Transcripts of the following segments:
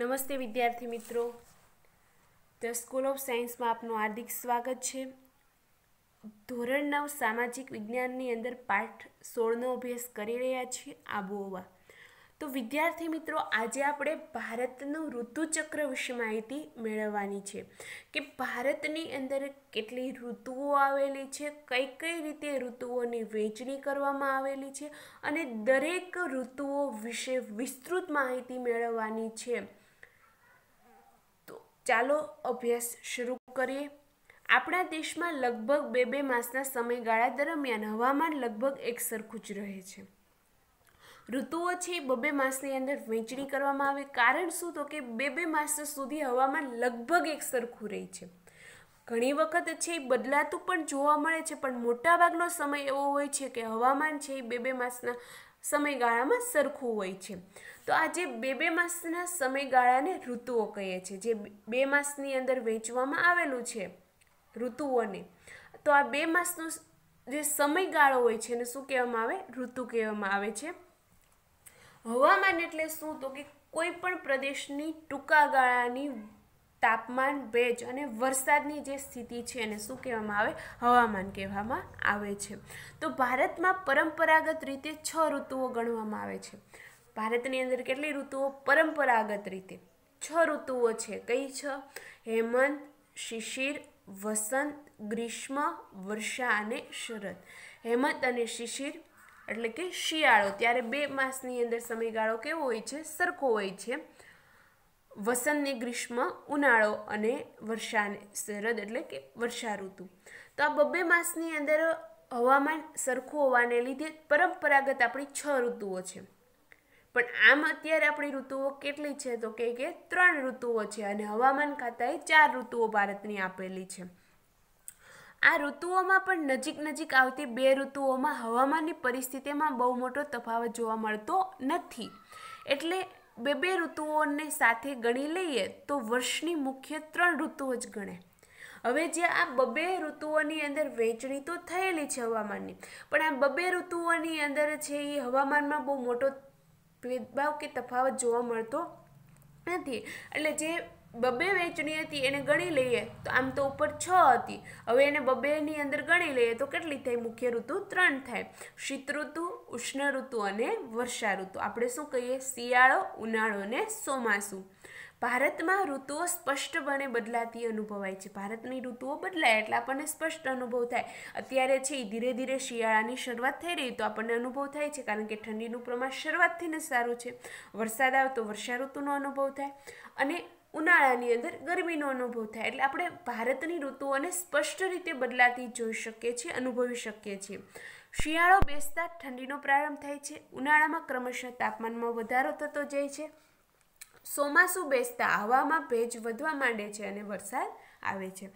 નમસ્તે વિદ્યાર્થી મિત્રો. ધ સ્કૂલ ઓફ સાયન્સમાં આપનું હાર્દિક સ્વાગત છે. ધોરણ નવ સામાજિક વિજ્ઞાનની અંદર પાઠ સોળનો અભ્યાસ કરી રહ્યા છીએ આબોહવા. તો વિદ્યાર્થી મિત્રો, આજે આપણે ભારતનું ઋતુચક્ર વિશે માહિતી મેળવવાની છે કે ભારતની અંદર કેટલી ઋતુઓ આવેલી છે, કઈ કઈ રીતે ઋતુઓની વહેંચણી કરવામાં આવેલી છે અને દરેક ઋતુઓ વિશે વિસ્તૃત માહિતી મેળવવાની છે. ચાલો અભ્યાસ શરૂ કરીએ. આપણા દેશમાં લગભગ બે બે માસના સમયગાળા દરમિયાન હવામાન લગભગ એક સરખું જ રહે છે. ઋતુઓ છે એ બબે માસની અંદર વહેંચણી કરવામાં આવે. કારણ શું? તો કે બે બે માસ સુધી હવામાન લગભગ એક સરખું રહે છે. ઘણી વખત છે એ બદલાતું પણ જોવા મળે છે, પણ મોટાભાગનો સમય એવો હોય છે કે હવામાન છે એ બે બે માસના સમયગાળામાં સરખું હોય છે. તો આ જે બે બે માસના સમયગાળાને ઋતુઓ કહીએ છીએ, જે બે માસની અંદર વહેંચવામાં આવેલું છે ઋતુઓને. તો આ બે માસનો જે સમયગાળો હોય છે એને શું કહેવામાં આવે? ઋતુ કહેવામાં આવે છે. હવામાન એટલે શું? તો કે કોઈ પણ પ્રદેશની ટૂંકા ગાળાની તાપમાન, ભેજ અને વરસાદની જે સ્થિતિ છે એને શું કહેવામાં આવે? હવામાન કહેવામાં આવે છે. તો ભારતમાં પરંપરાગત રીતે છ ઋતુઓ ગણવામાં આવે છે. ભારતની અંદર કેટલી ઋતુઓ પરંપરાગત રીતે? છ ઋતુઓ છે. કઈ છ? હેમંત, શિશિર, વસંત, ગ્રીષ્મ, વર્ષા અને શરદ. હેમંત અને શિશિર એટલે કે શિયાળો. ત્યારે બે માસની અંદર સમયગાળો કેવો હોય છે? સરખો હોય છે. વસંતને ગ્રીષ્મ, ઉનાળો અને વર્ષાને શરદ એટલે કે વર્ષા ઋતુ. તો આ બબ્બે માસની અંદર હવામાન સરખું હોવાને લીધે પરંપરાગત આપણી છ ઋતુઓ છે. પણ આમ અત્યારે આપણી ઋતુઓ કેટલી છે? તો કે કે ત્રણ ઋતુઓ છે અને હવામાન ખાતાએ ચાર ઋતુઓ ભારતની આપેલી છે. આ ઋતુઓમાં પણ નજીક નજીક આવતી બે ઋતુઓમાં હવામાનની પરિસ્થિતિમાં બહુ મોટો તફાવત જોવા મળતો નથી. એટલે બે બે ઋતુઓને સાથે ગણી લઈએ તો વર્ષની મુખ્ય ત્રણ ઋતુઓ જ ગણે. હવે જે આ બબે ઋતુઓની અંદર વહેંચણી તો થયેલી છે હવામાનની. પણ આ બબે ઋતુઓની અંદર છે એ હવામાનમાં બહુ મોટો ભેદભાવ કે તફાવત જોવા મળતો નથી. એટલે જે બબે વહેંચણી હતી એને ગણી લઈએ તો આમ તો ઉપર છ હતી. હવે એને બબ્બેની અંદર ગણી લઈએ તો કેટલી થાય? મુખ્ય ઋતુ ત્રણ થાય. શીત ઋતુ, ઉષ્ણ ઋતુ અને વર્ષા ઋતુ. આપણે શું કહીએ? શિયાળો, ઉનાળો અને ચોમાસું. ભારતમાં ઋતુઓ સ્પષ્ટપણે બદલાતી અનુભવાય છે. ભારતની ઋતુઓ બદલાય એટલે આપણને સ્પષ્ટ અનુભવ થાય. અત્યારે છે એ ધીરે ધીરે શિયાળાની શરૂઆત થઈ રહી તો આપણને અનુભવ થાય છે કારણ કે ઠંડીનું પ્રમાણ શરૂઆતથી ને સારું છે. વરસાદ આવે તો વર્ષા ઋતુનો અનુભવ થાય અને ઉનાળાની અંદર ગરમીનો અનુભવ થાય. એટલે આપણે ભારતની ઋતુઓને સ્પષ્ટ રીતે બદલાતી જોઈ શકીએ છીએ, અનુભવી શકીએ છીએ. શિયાળો બેસતા ઠંડીનો પ્રારંભ થાય છે. ઉનાળામાં ક્રમશઃ તાપમાનમાં વધારો થતો જાય છે. ચોમાસું બેસતા હવામાં ભેજ વધવા માંડે છે અને વરસાદ આવે છે.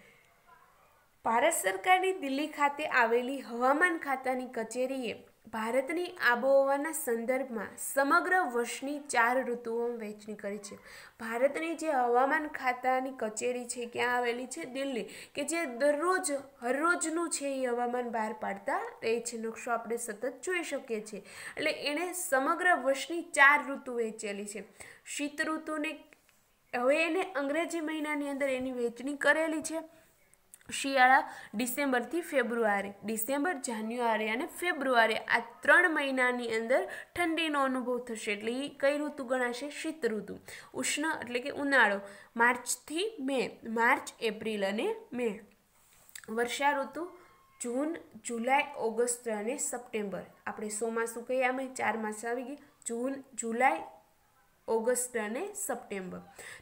ભારત સરકારની દિલ્હી ખાતે આવેલી હવામાન ખાતાની કચેરીએ ભારતની આબોહવાના સંદર્ભમાં સમગ્ર વર્ષની ચાર ઋતુઓ વહેંચણી કરી છે. ભારતની જે હવામાન ખાતાની કચેરી છે, ક્યાં આવેલી છે? દિલ્હી, કે જે દરરોજ, હરરોજનું છે એ હવામાન બહાર પાડતા રહે છે નકશો આપણે સતત જોઈ શકીએ છીએ. એટલે એણે સમગ્ર વર્ષની ચાર ઋતુ વહેંચેલી છે. શીત ઋતુને, હવે એને અંગ્રેજી મહિનાની અંદર એની વહેંચણી કરેલી છે. શિયાળા ડિસેમ્બરથી ફેબ્રુઆરી, ડિસેમ્બર, જાન્યુઆરી અને ફેબ્રુઆરી આ ત્રણ મહિનાની અંદર ઠંડીનો અનુભવ થશે. એટલે એ કઈ ઋતુ ગણાશે? શીત ઋતુ. ઉષ્ણ એટલે કે ઉનાળો. માર્ચથી મે, માર્ચ, એપ્રિલ અને મે. વર્ષા ઋતુ જૂન, જુલાઈ, ઓગસ્ટ અને સપ્ટેમ્બર. આપણે ચોમાસું કહીએ અમે, ચાર માસ આવી ગઈ. જૂન, જુલાઈ ઓગસ્ટ અને સપ્ટેમ્બર.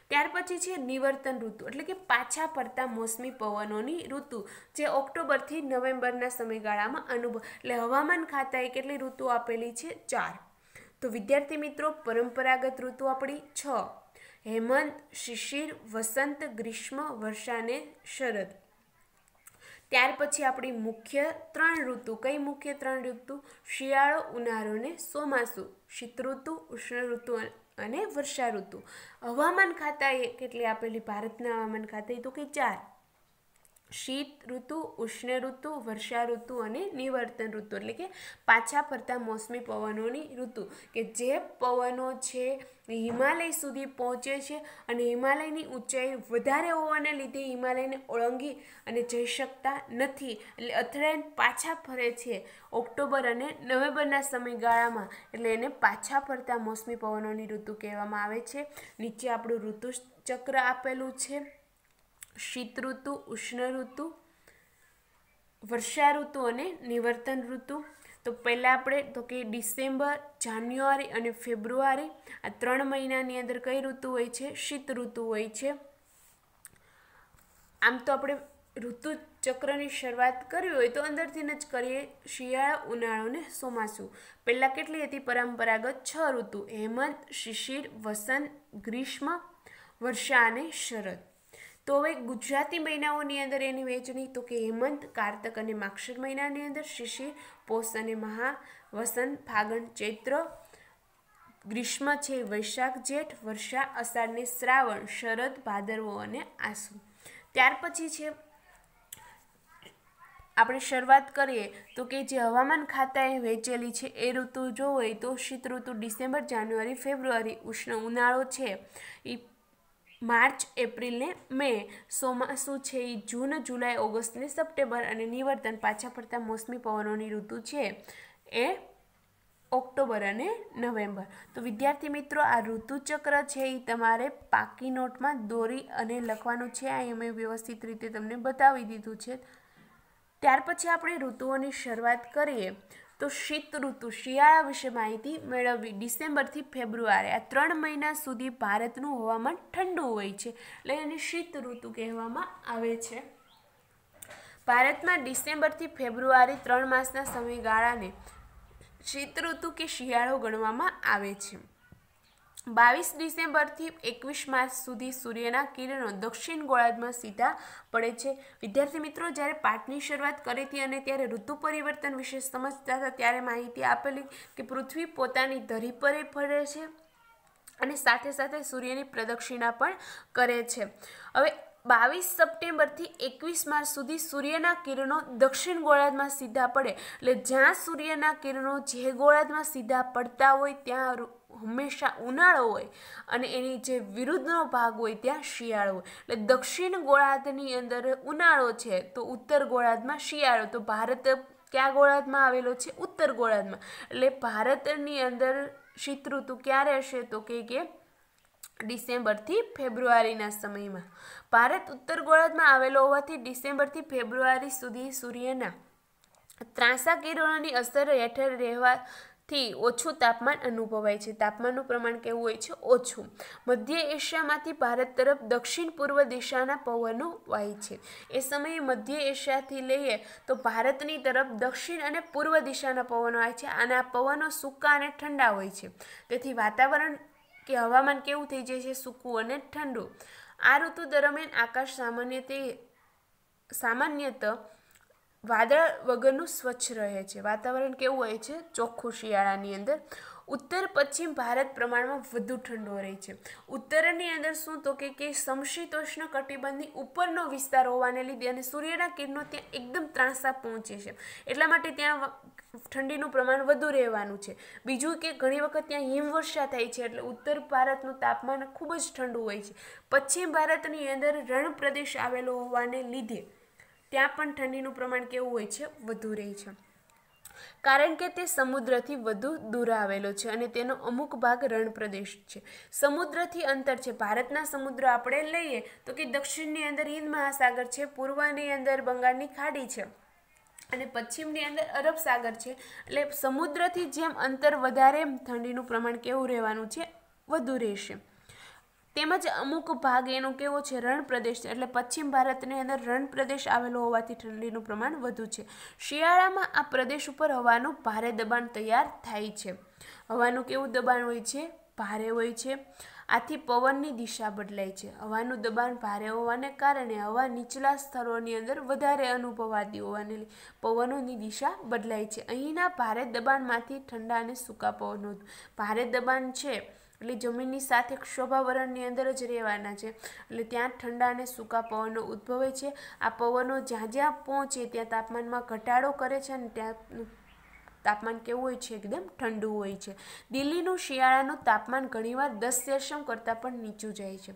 ત્યાર પછી છે નિવર્તન ઋતુ, એટલે કે પાછા ફરતા મોસમી પવનોની ઋતુ, જે ઓક્ટોબરથી નવેમ્બરના સમયગાળામાં અનુભવ, એટલે હવામાન ખાતાએ કેટલી ઋતુ આપેલી છે? ચાર. તો વિદ્યાર્થી મિત્રો, પરંપરાગત ઋતુ આપણી છ. હેમંત, શિશિર, વસંત, ગ્રીષ્મ, વર્ષા અને શરદ. ત્યાર પછી આપણી મુખ્ય ત્રણ ઋતુ. કઈ મુખ્ય ત્રણ ઋતુ? શિયાળો, ઉનાળો અને ચોમાસું. શીત ઋતુ ઉષ્ણ ઋતુ અને વર્ષા ઋતુ હવામાન ખાતાએ કેટલી આપેલી ભારતના હવામાન ખાતાએ તો કે ચાર. શીત ઋતુ, ઉષ્ણ ઋતુ, વર્ષા ઋતુ અને નિવર્તન ઋતુ. એટલે કે પાછા ફરતા મોસમી પવનોની ઋતુ. કે જે પવનો છે હિમાલય સુધી પહોંચે છે અને હિમાલયની ઊંચાઈ વધારે હોવાને લીધે હિમાલયને ઓળંગી અને જઈ શકતા નથી. એટલે અથડાઈને પાછા ફરે છે ઓક્ટોબર અને નવેમ્બરના સમયગાળામાં. એટલે એને પાછા ફરતા મોસમી પવનોની ઋતુ કહેવામાં આવે છે. નીચે આપણું ઋતુ ચક્ર આપેલું છે. શીત ઋતુ ઉષ્ણ ઋતુ વર્ષા ઋતુ અને નિવર્તન ઋતુ. તો પહેલાં આપણે, તો કે ડિસેમ્બર, જાન્યુઆરી અને ફેબ્રુઆરી આ ત્રણ મહિનાની અંદર કઈ ઋતુ હોય છે? શીત ઋતુ હોય છે. આમ તો આપણે ઋતુ ચક્રની શરૂઆત કરવી હોય તો અંદરથી જ કરીએ, શિયાળા, ઉનાળો ને ચોમાસું. પહેલાં કેટલી હતી પરંપરાગત છ ઋતુ? હેમંત, શિશિર, વસંત, ગ્રીષ્મ, વર્ષા અને શરદ. તો હવે ગુજરાતી મહિનાઓની અંદર એની વહેંચણી તો કે હેમંત, કારતક અને માક્ષર મહિનાની અંદર શિશિર, પોષ અને મહા, વસંત, ફાગણ, ચૈત્ર, ગ્રીષ્મ છે, વૈશાખ, જેઠ, વર્ષા, અષાઢ ને શ્રાવણ, શરદ, ભાદરવો અને આસુ ત્યાર પછી છે, આપણે શરૂઆત કરીએ તો કે જે હવામાન ખાતાએ વહેંચેલી છે એ ઋતુ જો હોય તો શીત ઋતુ ડિસેમ્બર, જાન્યુઆરી, ફેબ્રુઆરી ઉષ્ણ ઉનાળો છે. એ માર્ચ એપ્રિલ ને મે ચોમાસું છે એ જૂન, જુલાઈ, ઓગસ્ટ ને સપ્ટેમ્બર અને નિવર્તન પાછા ફરતા મોસમી પવનોની ઋતુ છે એ ઓક્ટોબર અને નવેમ્બર. તો વિદ્યાર્થી મિત્રો, આ ઋતુચક્ર છે એ તમારે પાકી નોટમાં દોરી અને લખવાનું છે. આ મેં વ્યવસ્થિત રીતે તમને બતાવી દીધું છે. ત્યાર પછી આપણે ઋતુઓની શરૂઆત કરીએ. તો શીત ઋતુ, શિયાળા વિશે માહિતી મેળવવી. ડિસેમ્બરથી ફેબ્રુઆરી, આ ત્રણ મહિના સુધી ભારતનું હવામાન ઠંડુ હોય છે, એટલે એને શીત ઋતુ કહેવામાં આવે છે. ભારતમાં ડિસેમ્બરથી ફેબ્રુઆરી ત્રણ માસના સમયગાળાને શીત ઋતુ કે શિયાળો ગણવામાં આવે છે. બાવીસ ડિસેમ્બરથી એકવીસ માર્ચ સુધી સૂર્યના કિરણો દક્ષિણ ગોળાર્ધમાં સીધા પડે છે. વિદ્યાર્થી મિત્રો, જ્યારે પાઠની શરૂઆત કરી હતી અને ત્યારે ઋતુ પરિવર્તન વિશે સમજતા હતા, ત્યારે માહિતી આપેલી કે પૃથ્વી પોતાની ધરી પર ફરે છે અને સાથે સાથે સૂર્યની પ્રદક્ષિણા પણ કરે છે. હવે બાવીસ સપ્ટેમ્બરથી એકવીસ માર્ચ સુધી સૂર્યના કિરણો દક્ષિણ ગોળાર્ધમાં સીધા પડે. એટલે જ્યાં સૂર્યના કિરણો જે ગોળાર્ધમાં સીધા પડતા હોય, ત્યાં હંમેશા ઉનાળો હોય અને એની જે વિરુદ્ધનો ભાગ હોય ત્યાં શિયાળો હોય. એટલે દક્ષિણ ગોળાર્ધની અંદર ઉનાળો છે તો ઉત્તર ગોળાર્ધમાં શિયાળો. તો ભારત કયા ગોળાર્ધમાં આવેલો છે? ઉત્તર ગોળાર્ધમાં. એટલે ભારતની અંદર શીત ઋતુ ક્યારે હશે તો કે કે ડિસેમ્બરથી ફેબ્રુઆરીના સમયમાં. ભારત ઉત્તર ગોળાર્ધમાં આવેલો હોવાથી ડિસેમ્બરથી ફેબ્રુઆરી સુધી સૂર્યના ત્રાંસા કિરણોની અસર હેઠળ રહેવાથી ઓછું તાપમાન અનુભવાય છે. તાપમાનનું પ્રમાણ કેવું હોય છે? ઓછું. મધ્ય એશિયામાંથી ભારત તરફ દક્ષિણ પૂર્વ દિશાના પવનો વાય છે. એ સમયે મધ્ય એશિયાથી લઈએ તો ભારતની તરફ દક્ષિણ અને પૂર્વ દિશાના પવનો આવે છે. અને આ પવનો સૂકા અને ઠંડા હોય છે. તેથી વાતાવરણ કે હવામાન કેવું થઈ જાય છે? સૂકું અને ઠંડુ. આ ઋતુ દરમિયાન આકાશ સામાન્ય સામાન્યત વાદળ વગરનું સ્વચ્છ રહે છે. વાતાવરણ કેવું હોય છે? ચોખ્ખું શિયાળાની અંદર. ઉત્તર પશ્ચિમ ભારત પ્રમાણમાં વધુ ઠંડો રહે છે. ઉત્તરની અંદર શું તો કે કે સમશીતોષ્ણ કટિબંધની ઉપરનો વિસ્તાર હોવાને લીધે અને સૂર્યના કિરણો ત્યાં એકદમ ત્રાંસા પહોંચે છે. એટલા માટે ત્યાં ઠંડીનું પ્રમાણ વધુ રહેવાનું છે. બીજું કે, ઘણી વખત ત્યાં હિમવર્ષા થાય છે, એટલે ઉત્તર ભારતનું તાપમાન ખૂબ જ ઠંડુ હોય છે. પશ્ચિમ ભારતની અંદર રણ પ્રદેશ આવેલો હોવાને લીધે ત્યાં પણ ઠંડીનું પ્રમાણ કેવું હોય છે? વધુ રહે છે. કારણ કે તે સમુદ્રથી વધુ દૂર આવેલો છે અને તેનો અમુક ભાગ રણ પ્રદેશ છે. સમુદ્રથી અંતર છે. ભારતના સમુદ્ર આપણે લઈએ તો કે દક્ષિણની અંદર હિન્દ મહાસાગર છે, પૂર્વની અંદર બંગાળની ખાડી છે અને પશ્ચિમની અંદર અરબ સાગર છે. એટલે સમુદ્રથી જેમ અંતર વધારે ઠંડીનું પ્રમાણ કેવું રહેવાનું છે? વધુ રહેશે. તેમજ અમુક ભાગ એનો કેવો છે રણ પ્રદેશ એટલે પશ્ચિમ ભારતની અંદર રણ પ્રદેશ આવેલો હોવાથી ઠંડીનું પ્રમાણ વધુ છે. શિયાળામાં આ પ્રદેશ ઉપર હવાનું ભારે દબાણ તૈયાર થાય છે. હવાનું કેવું દબાણ હોય છે? ભારે હોય છે. આથી પવનની દિશા બદલાય છે. હવાનું દબાણ ભારે હોવાને કારણે હવા નીચલા સ્થળોની અંદર વધારે અનુભવાતી હોવાને પવનોની દિશા બદલાય છે. અહીંના ભારે દબાણમાંથી ઠંડા અને સૂકા પવનો. ભારે દબાણ છે એટલે જમીનની સાથે શોભાવરણની અંદર જ રહેવાના છે. એટલે ત્યાં ઠંડા અને સૂકા પવનો ઉદ્ભવે છે. આ પવનો જ્યાં જ્યાં પહોંચે ત્યાં તાપમાનમાં ઘટાડો કરે છે અને ત્યાં તાપમાન કેવું હોય છે? એકદમ ઠંડુ હોય છે. દિલ્હીનું શિયાળાનું તાપમાન ઘણીવાર દસ સેલ્સિયમ કરતાં પણ નીચું જાય છે.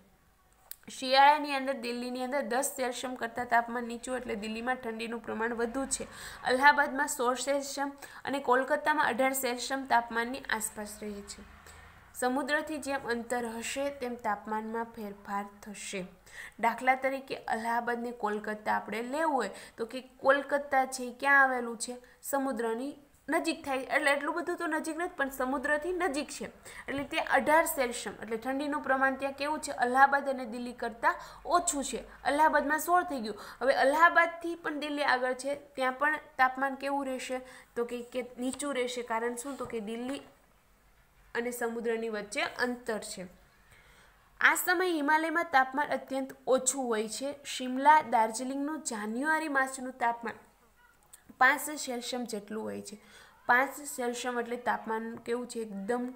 શિયાળાની અંદર, દિલ્હીની અંદર દસ સેલ્સિયમ કરતાં તાપમાન નીચું એટલે દિલ્હીમાં ઠંડીનું પ્રમાણ વધુ છે. અલ્હાબાદમાં સોળ સેલ્સિયમ અને કોલકાતામાં અઢાર સેલ્સિયમ તાપમાનની આસપાસ રહે છે. સમુદ્રથી જેમ અંતર હશે, તેમ તાપમાનમાં ફેરફાર થશે. દાખલા તરીકે અલ્હાબાદને કોલકાતા આપણે લેવું હોય, તો કે કોલકાતા છે, ક્યાં આવેલું છે? સમુદ્રની નજીક થાય એટલે એટલું બધું તો નજીક નથી, પણ સમુદ્રથી નજીક છે. એટલે તે અઢાર સેલ્સિયમ, એટલે ઠંડીનું પ્રમાણ ત્યાં કેવું છે? અલ્હાબાદ અને દિલ્હી કરતાં ઓછું છે. અલ્હાબાદમાં સોળ થઈ ગયું. હવે અલ્હાબાદથી પણ દિલ્હી આગળ છે, ત્યાં પણ તાપમાન કેવું રહેશે? તો કે કે નીચું રહેશે. કારણ શું? તો કે દિલ્હી અને સમુદ્રની વચ્ચે અંતર છે. આ સમયે હિમાલયમાં તાપમાન અત્યંત ઓછું હોય છે. શિમલા, દાર્જિલિંગનું જાન્યુઆરી માસનું તાપમાન પાંચ સેલ્સિયમ જેટલું હોય છે. પાંચ સેલ્સિયમ એટલે તાપમાન કેવું છે? એકદમ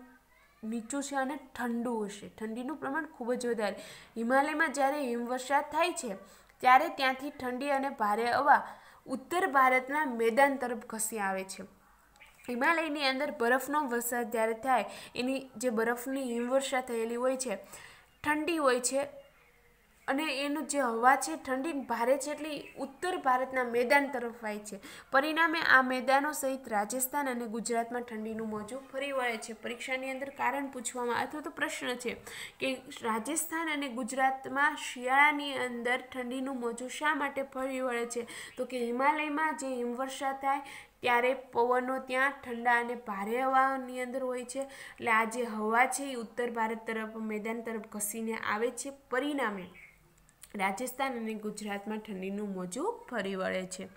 નીચું છે અને ઠંડુ હશે. ઠંડીનું પ્રમાણ ખૂબ જ વધારે. હિમાલયમાં જ્યારે હિમવર્ષા થાય છે, ત્યારે ત્યાંથી ઠંડી અને ભારે હવા ઉત્તર ભારતના મેદાન તરફ ઘસી આવે છે. હિમાલયની અંદર બરફનો વરસાદ જ્યારે થાય, એની જે બરફની હિમવર્ષા થયેલી હોય છે, ઠંડી હોય છે, અને એનું જે હવા છે, ઠંડી ભારે છે એટલે ઉત્તર ભારતના મેદાન તરફ વાય છે. પરિણામે આ મેદાનો સહિત રાજસ્થાન અને ગુજરાતમાં ઠંડીનું મોજું ફરી વળે છે. પરીક્ષાની અંદર કારણ પૂછવામાં અથવા તો પ્રશ્ન છે કે રાજસ્થાન અને ગુજરાતમાં શિયાળાની અંદર ઠંડીનું મોજું શા માટે ફરી વળે છે? તો કે હિમાલયમાં જે હિમવર્ષા થાય ત્યારે પવનો ત્યાં ઠંડા અને ભારે હવાની અંદર હોય છે. એટલે આ જે હવા છે એ ઉત્તર ભારત તરફ, મેદાન તરફ ઘસીને આવે છે. પરિણામે રાજસ્થાન અને ગુજરાતમાં ઠંડીનું મોજું ફરી વળે છે.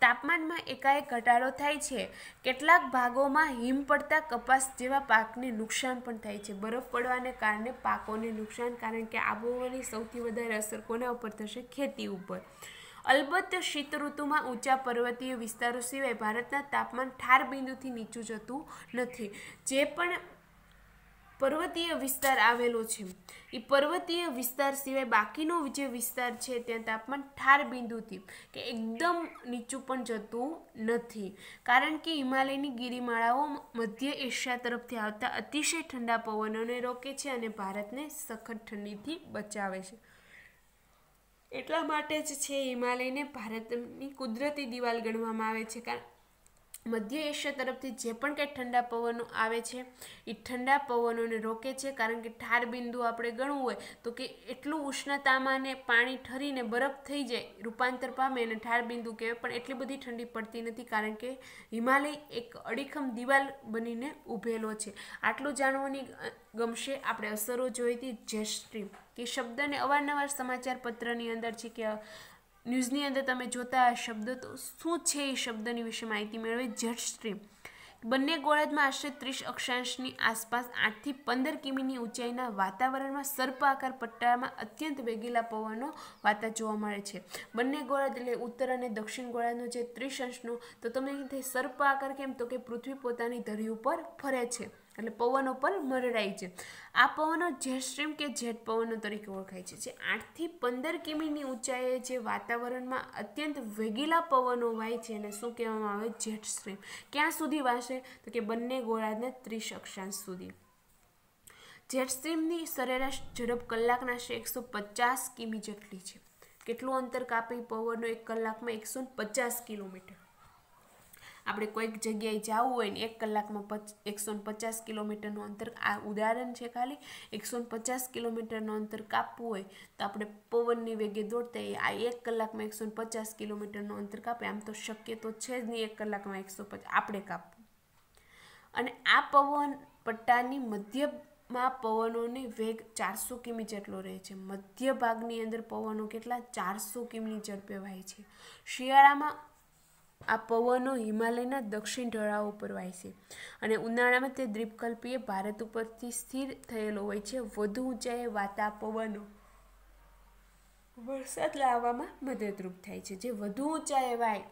તાપમાનમાં એકાએક ઘટાડો થાય છે. કેટલાક ભાગોમાં હિમ પડતા કપાસ જેવા પાકને નુકસાન પણ થાય છે. બરફ પડવાને કારણે પાકોને નુકસાન, કારણ કે આબોહવાની સૌથી વધારે અસર કોના ઉપર થશે? ખેતી ઉપર. અલબત્ત શીત ઋતુમાં ઊંચા પર્વતીય વિસ્તારો સિવાય ભારતના તાપમાન ઠાર બિંદુથી નીચું જતું નથી. જે પણ પર્વતીય વિસ્તાર આવેલો છે એ પર્વતીય વિસ્તાર સિવાય બાકીનો જે વિસ્તાર છે, ત્યાં તાપમાન ઠાર બિંદુથી કે એકદમ નીચું પણ જતું નથી. કારણ કે હિમાલયની ગિરિમાળાઓ મધ્ય એશિયા તરફથી આવતા અતિશય ઠંડા પવનોને રોકે છે અને ભારતને સખત ઠંડીથી બચાવે છે. એટલા માટે જ છે હિમાલયને ભારતની કુદરતી દિવાલ ગણવામાં આવે છે. કારણ મધ્ય એશિયા તરફથી જે પણ કંઈ ઠંડા પવનો આવે છે એ ઠંડા પવનોને રોકે છે. કારણ કે ઠાર બિંદુ આપણે ગણવું હોય તો કે એટલું ઉષ્ણતામાં ને પાણી ઠરીને બરફ થઈ જાય, રૂપાંતર પામે અને ઠાર બિંદુ કહેવાય, પણ એટલી બધી ઠંડી પડતી નથી. કારણ કે હિમાલય એક અડીખમ દિવાલ બનીને ઊભેલો છે. આટલું જાણવાની ગમશે આપણે અસરો જોઈતી જેસ્ટ્રીમ કે શબ્દને અવારનવાર સમાચાર પત્રની અંદર છે કે ન્યૂઝની અંદર તમે જોતા શબ્દ, તો શું છે એ શબ્દની વિશે માહિતી મેળવી જેટ સ્ટ્રીમ બંને ગોળાર્ધમાં આશરે ત્રીસ અક્ષાંશની આસપાસ આઠથી પંદર કિમીની ઊંચાઈના વાતાવરણમાં સર્પાકાર પટ્ટામાં અત્યંત વેગીલા પવનો વાતા જોવા મળે છે. બંને ગોળાર્ધ એટલે ઉત્તર અને દક્ષિણ ગોળાર્ધનો જે ત્રીસ અંશનો, તો તમને સર્પ આકાર કેમ તો કે પૃથ્વી પોતાની ધરી ઉપર ફરે છે. એટલે પવનો પર મરડાય છે. આ પવનો જેટ કે જેટ પવનો તરીકે ઓળખાય છે. જે આઠથી પંદર કિમીની ઊંચાઈએ જે વાતાવરણમાં અત્યંત વેગીલા પવનો વાય છે એને શું કહેવામાં આવે? જેટ સ્ટ્રીમ ક્યાં સુધી વાશે? તો કે બંને ગોળાને ત્રીસ અક્ષાંશ સુધી. જેટ સ્ટ્રીમની સરેરાશ ઝડપ કલાકના છે એકસો પચાસ કિમી જેટલી છે. કેટલું અંતર કાપી? પવનો એક કલાકમાં એકસો પચાસ કિલોમીટર. આપણે કોઈક જગ્યાએ જવું હોય ને એક કલાકમાં પચ, એકસો પચાસ કિલોમીટરનું અંતર આ ઉદાહરણ છે ખાલી, એકસો પચાસ કિલોમીટરનું અંતર કાપવું હોય તો આપણે પવનની વેગે દોડતા આ એક કલાકમાં એકસો પચાસ કિલોમીટરનું અંતર કાપે, આમ તો શક્ય તો છે જ નહીં એક કલાકમાં એકસો પચાસ આપણે કાપવું. અને આ પવન પટ્ટાની મધ્યમાં પવનોની વેગ ચારસો કિમી જેટલો રહે છે. મધ્ય ભાગની અંદર પવનો કેટલા? ચારસો કિમીની ઝડપે વહે છે. શિયાળામાં આ પવનો હિમાલયના દક્ષિણ ઢળાઓ ઉપર વાય છે. અને ઉનાળામાં તે દ્વીપકલ્પીય ભારત ઉપરથી સ્થિર થયેલો હોય છે. વધુ ઊંચાઈએ વાતા પવનો વરસાદ લાવવામાં મદદરૂપ થાય છે. જે વધુ ઊંચાઈએ વાય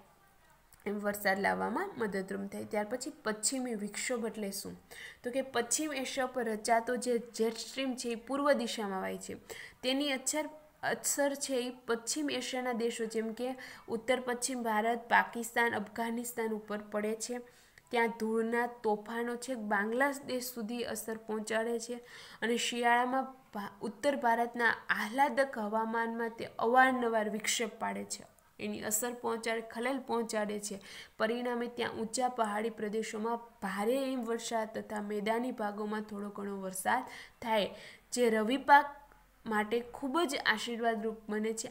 એમ વરસાદ લાવવામાં મદદરૂપ થાય. ત્યાર પછી પશ્ચિમી વિક્ષોભ એટલે શું? તો કે પશ્ચિમ એશિયા પર રચાતો જે જેટ સ્ટ્રીમ છે એ પૂર્વ દિશામાં વાય છે. તેની અસર અસર છે એ પશ્ચિમ એશિયાના દેશો, જેમ કે ઉત્તર પશ્ચિમ ભારત, પાકિસ્તાન, અફઘાનિસ્તાન ઉપર પડે છે. ત્યાં ધૂળના તોફાનો છે. બાંગ્લાદેશ સુધી અસર પહોંચાડે છે અને શિયાળામાં ઉત્તર ભારતના આહલાદક હવામાનમાં તે અવારનવાર વિક્ષેપ પાડે છે. એની અસર પહોંચાડે, ખલેલ પહોંચાડે છે. પરિણામે ત્યાં ઊંચા પહાડી પ્રદેશોમાં ભારે હિમવર્ષા તથા મેદાની ભાગોમાં થોડો ઘણો વરસાદ થાય. જે રવિ પાક માટે ખૂબ જ આશીર્વાદરૂપ બને છે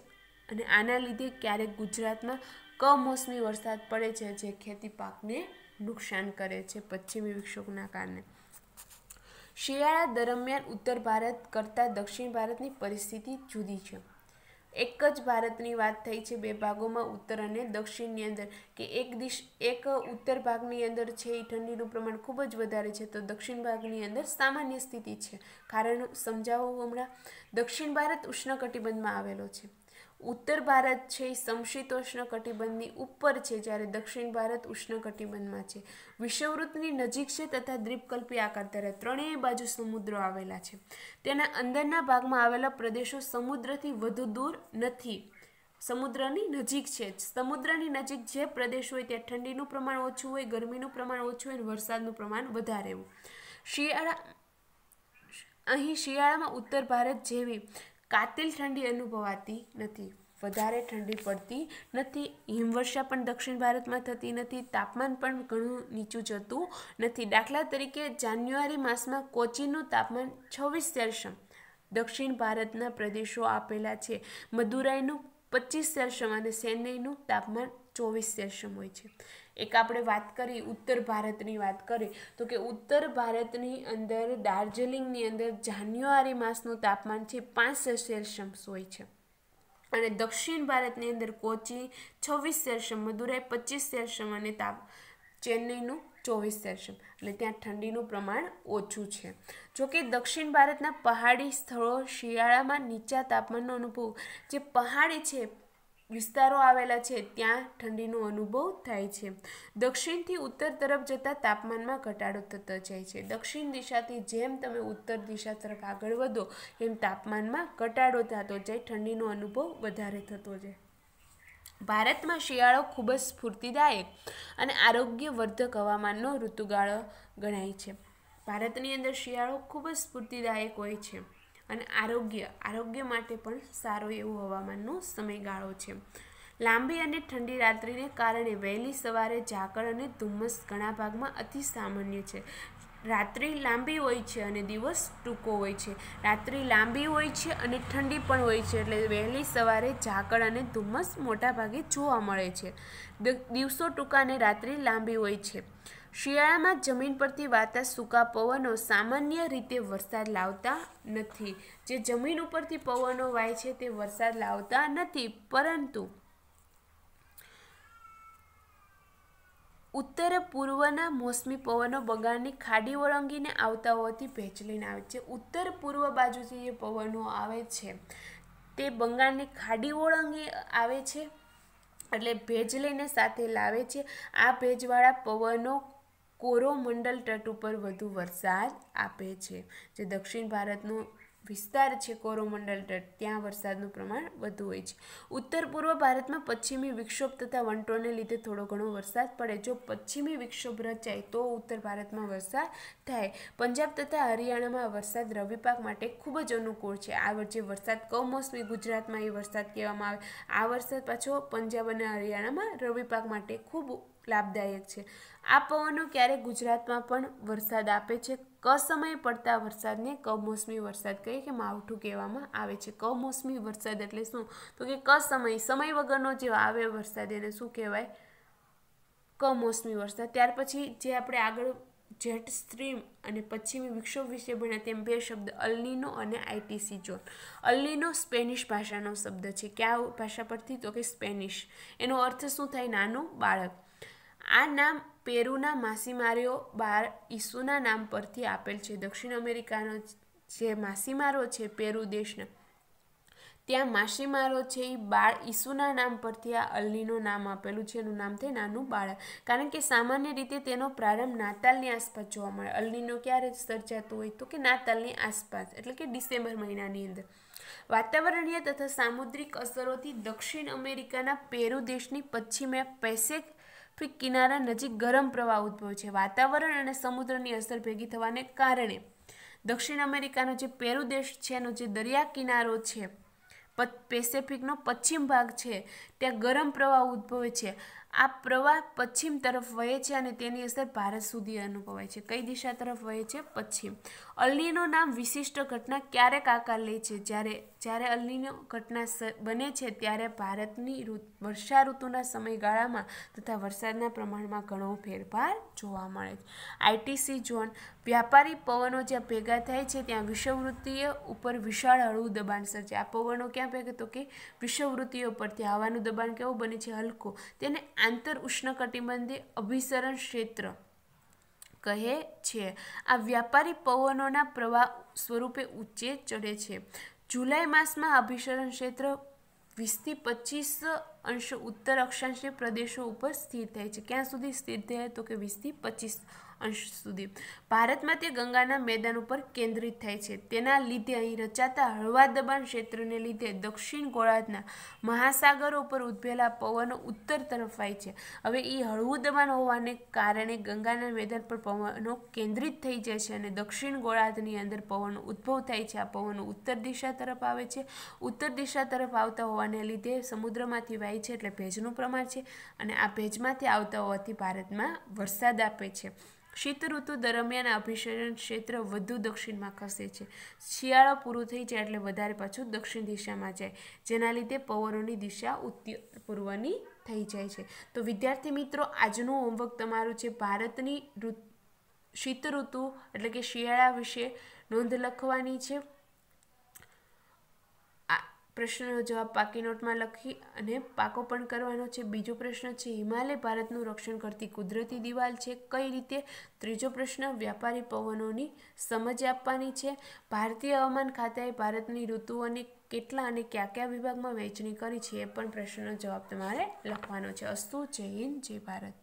અને આના લીધે ક્યારેક ગુજરાતમાં કમોસમી વરસાદ પડે છે જે ખેતી પાકને નુકસાન કરે છે પશ્ચિમી વિક્ષોભના કારણે. શિયાળા દરમિયાન ઉત્તર ભારત કરતાં દક્ષિણ ભારતની પરિસ્થિતિ જુદી છે. એક જ ભારતની વાત થઈ છે બે ભાગોમાં ઉત્તર અને દક્ષિણની અંદર, કે એક દિશ, એક ઉત્તર ભાગની અંદર છે એ ઠંડીનું પ્રમાણ ખૂબ જ વધારે છે, તો દક્ષિણ ભાગની અંદર સામાન્ય સ્થિતિ છે. કારણ સમજાવો હમણાં, દક્ષિણ ભારત ઉષ્ણકટિબંધમાં આવેલો છે. ઉત્તર ભારત છે એ સમશીતોષ્ણ કટિબંધની ઉપર છે, જ્યારે દક્ષિણ ભારત ઉષ્ણકટિબંધમાં છે. વિષવવૃત્તની નજીક છે તથા દ્વીપકલ્પી આકાર ધરાવે. ત્રણેય બાજુ સમુદ્રો આવેલા છે. તેના અંદરના ભાગમાં આવેલા પ્રદેશો સમુદ્રથી વધુ દૂર નથી. સમુદ્રની નજીક છે. સમુદ્રની નજીક જે પ્રદેશ હોય ત્યાં ઠંડીનું પ્રમાણ ઓછું હોય, ગરમીનું પ્રમાણ ઓછું હોય અને વરસાદનું પ્રમાણ વધારે હોય. શિયાળા, અહીં શિયાળામાં ઉત્તર ભારત જેવી કાતિલ ઠંડી અનુભવાતી નથી. વધારે ઠંડી પડતી નથી, હિમવર્ષા પણ દક્ષિણ ભારતમાં થતી નથી, તાપમાન પણ ઘણું નીચું જતું નથી. દાખલા તરીકે, જાન્યુઆરી માસમાં કોચીનું તાપમાન છવ્વીસ સેલ્સિયમ, દક્ષિણ ભારતના પ્રદેશો આપેલા છે. મદુરાઈનું પચીસ સેલ્સિયમ અને ચેન્નઈનું તાપમાન ચોવીસ સેશન હોય છે. એક આપણે વાત કરી, ઉત્તર ભારતની વાત કરી, તો કે ઉત્તર ભારતની અંદર, દાર્જિલિંગની અંદર જાન્યુઆરી માસનું તાપમાન છે પાંચ સેલ્સિયસ હોય છે. અને દક્ષિણ ભારતની અંદર કોચી છવ્વીસ સેલ્સિયમ, મદુરાઈ પચીસ સેલ્સિયમ અને તાપ, ચેન્નઈનું ચોવીસ સેલ્સિયમ. એટલે ત્યાં ઠંડીનું પ્રમાણ ઓછું છે. જોકે દક્ષિણ ભારતના પહાડી સ્થળો શિયાળામાં નીચા તાપમાનનો અનુભવ, જે પહાડી છે વિસ્તારો આવેલા છે, ત્યાં ઠંડીનો અનુભવ થાય છે. દક્ષિણથી ઉત્તર તરફ જતાં તાપમાનમાં ઘટાડો થતો જાય છે. દક્ષિણ દિશાથી જેમ તમે ઉત્તર દિશા તરફ આગળ વધો, એમ તાપમાનમાં ઘટાડો થતો જાય, ઠંડીનો અનુભવ વધારે થતો જાય. ભારતમાં શિયાળો ખૂબ જ સ્ફૂર્તિદાયક અને આરોગ્યવર્ધક હવામાનનો ઋતુગાળો ગણાય છે. ભારતની અંદર શિયાળો ખૂબ જ સ્ફૂર્તિદાયક હોય છે. અને આરોગ્ય આરોગ્ય માટે પણ સારો એવો હવામાનનો સમયગાળો છે. લાંબી અને ઠંડી રાત્રિને કારણે વહેલી સવારે ઝાકળ અને ધુમ્મસ ઘણા ભાગમાં અતિ સામાન્ય છે. રાત્રિ લાંબી હોય છે અને દિવસ ટૂંકો હોય છે. રાત્રિ લાંબી હોય છે અને ઠંડી પણ હોય છે એટલે વહેલી સવારે ઝાકળ અને ધુમ્મસ મોટાભાગે જોવા મળે છે. દિવસો ટૂંકા અને રાત્રિ લાંબી હોય છે. શિયાળામાં જમીન પરથી વાતા સૂકા પવનો સામાન્ય રીતે વરસાદ લાવતા નથી. જે જમીન ઉપરથી પવનો વાય છે તે વરસાદ લાવતા નથી, પરંતુ ઉત્તર પૂર્વના મોસમી પવનો બંગાળની ખાડી ઓળંગીને આવતા હોવાથી ભેજ લઈને આવે છે. ઉત્તર પૂર્વ બાજુથી જે પવનો આવે છે તે બંગાળની ખાડી ઓળંગી આવે છે, એટલે ભેજ લઈને સાથે લાવે છે. આ ભેજવાળા પવનો કોરોમંડલ તટ ઉપર વધુ વરસાદ આપે છે. જે દક્ષિણ ભારતનો વિસ્તાર છે કોરોમંડલ તટ, ત્યાં વરસાદનું પ્રમાણ વધુ હોય છે. ઉત્તર પૂર્વ ભારતમાં પશ્ચિમી વિક્ષોભ તથા વંટોને લીધે થોડો ઘણો વરસાદ પડે. જો પશ્ચિમી વિક્ષોભ રચાય તો ઉત્તર ભારતમાં વરસાદ થાય. પંજાબ તથા હરિયાણામાં વરસાદ રવિ પાક માટે ખૂબ જ અનુકૂળ છે. આ વર્ષે વરસાદ કમોસમી ગુજરાતમાં એ વરસાદ કહેવામાં આવે. આ વરસાદ પાછો પંજાબ અને હરિયાણામાં રવિ પાક માટે ખૂબ લાભદાયક છે. આ પવનો ક્યારેક ગુજરાતમાં પણ વરસાદ આપે છે. કસમયે પડતા વરસાદને કમોસમી વરસાદ કહીએ કે માવઠું કહેવામાં આવે છે. કમોસમી વરસાદ એટલે શું? તો કે કસમય, સમય વગરનો જે આવે વરસાદ એને શું કહેવાય? કમોસમી વરસાદ. ત્યાર પછી જે આપણે આગળ જેટ સ્ટ્રીમ અને પશ્ચિમી વિક્ષોભ વિશે ભણ્યા તેમ બે શબ્દ અલ્લીનો અને આઈટીસી ઝોન. અલ્લીનો સ્પેનિશ ભાષાનો શબ્દ છે. કયા ભાષા પરથી? તો કે સ્પેનિશ. એનો અર્થ શું થાય? નાનું બાળક. આ નામ પેરુના માછીમારીઓ બાર ઈસુના નામ પરથી આપેલ છે. દક્ષિણ અમેરિકાનો જે માછીમારો છે પેરુ દેશના, ત્યાં માછીમારો છે એ બાળ ઈસુના નામ પરથી આ અલ્લીનું નામ આપેલું છે. એનું નામ થાય નાનું બાળક. કારણ કે સામાન્ય રીતે તેનો પ્રારંભ નાતાલની આસપાસ જોવા મળે. અલ્લીનો ક્યારે સર્જાતું હોય તો કે નાતાલની આસપાસ, એટલે કે ડિસેમ્બર મહિનાની અંદર. વાતાવરણીય તથા સામુદ્રિક અસરોથી દક્ષિણ અમેરિકાના પેરુ દેશની પશ્ચિમે પેસેફિક કિનારા નજીક ગરમ પ્રવાહ ઉદભવે છે. વાતાવરણ અને સમુદ્રની અસર ભેગી થવાને કારણે દક્ષિણ અમેરિકાનો જે પેરુ દેશ છે, એનો જે દરિયા કિનારો છે પેસેફિકનો પશ્ચિમ ભાગ છે, ત્યાં ગરમ પ્રવાહ ઉદ્ભવે છે. આ પ્રવાહ પશ્ચિમ તરફ વહે છે અને તેની અસર ભારત સુધી અનુભવાય છે. કઈ દિશા તરફ વહે છે? પશ્ચિમ. અલ્લીનું નામ વિશિષ્ટ ઘટના ક્યારેક આકાર લે છે. જ્યારે જ્યારે અલ્લીનો ઘટના બને છે ત્યારે ભારતની વર્ષા ઋતુના સમયગાળામાં તથા વરસાદના પ્રમાણમાં ઘણો ફેરફાર જોવા મળે છે. આઈટીસી ઝોન વ્યાપારી પવનો જ્યાં ભેગા થાય છે, ત્યાં વિષવવૃત્તીય ઉપર વિશાળ હળવું દબાણ સર્જે આ પવનો ક્યાં ભેગા? તો કે વિષવવૃત્તિઓ ઉપરથી. હવાનું દબાણ કેવું બને છે? હલકું. તેને આંતર ઉષ્ણકટિબંધીય અભિસરણ ક્ષેત્ર કહે છે. આ વ્યાપારી પવનોના પ્રવાહ સ્વરૂપે ઊંચે ચડે છે. જુલાઈ માસમાં અભિસરણ ક્ષેત્ર વીસથી પચીસ અંશ ઉત્તર અક્ષાંશીય પ્રદેશો ઉપર સ્થિર થાય છે. ક્યાં સુધી સ્થિર થાય? તો કે વીસથી પચીસ અંશ સુધી. ભારતમાં તે ગંગાના મેદાન ઉપર કેન્દ્રિત થાય છે. તેના લીધે અહીં રચાતા હળવા દબાણ ક્ષેત્રને લીધે દક્ષિણ ગોળાર્ધના મહાસાગરો ઉપર ઉદ્ભવેલા પવનો ઉત્તર તરફ વાય છે. હવે એ હળવું દબાણ હોવાને કારણે ગંગાના મેદાન પર પવનો કેન્દ્રિત થઈ જાય છે અને દક્ષિણ ગોળાર્ધની અંદર પવનનો ઉદ્ભવ થાય છે. આ પવનો ઉત્તર દિશા તરફ આવે છે. ઉત્તર દિશા તરફ આવતા હોવાને લીધે સમુદ્રમાંથી વાય છે એટલે ભેજનું પ્રમાણ છે અને આ ભેજમાંથી આવતા હોવાથી ભારતમાં વરસાદ આપે છે. શીત ઋતુ દરમિયાન અભિસરણ ક્ષેત્ર વધુ દક્ષિણમાં ખસે છે. શિયાળો પૂરું થઈ જાય એટલે વધારે પાછું દક્ષિણ દિશામાં જાય, જેના લીધે પવનોની દિશા ઉત્તર પૂર્વની થઈ જાય છે. તો વિદ્યાર્થી મિત્રો, આજનું હોમવર્ક તમારું છે ભારતની શીત ઋતુ એટલે કે શિયાળા વિશે નોંધ લખવાની છે. પ્રશ્નનો જવાબ પાકી નોટમાં લખી અને પાકો પણ કરવાનો છે. બીજો પ્રશ્ન છે, હિમાલય ભારતનું રક્ષણ કરતી કુદરતી દિવાલ છે. કઈ રીતે? ત્રીજો પ્રશ્ન, વ્યાપારી પવનોની સમજ આપવાની છે. ભારતીય હવામાન ખાતાએ ભારતની ઋતુઓને કેટલા અને કયા કયા વિભાગમાં વહેંચણી કરી છે એ પણ પ્રશ્નનો જવાબ તમારે લખવાનો છે. અસ્તુ, જય હિન્દ, જય ભારત.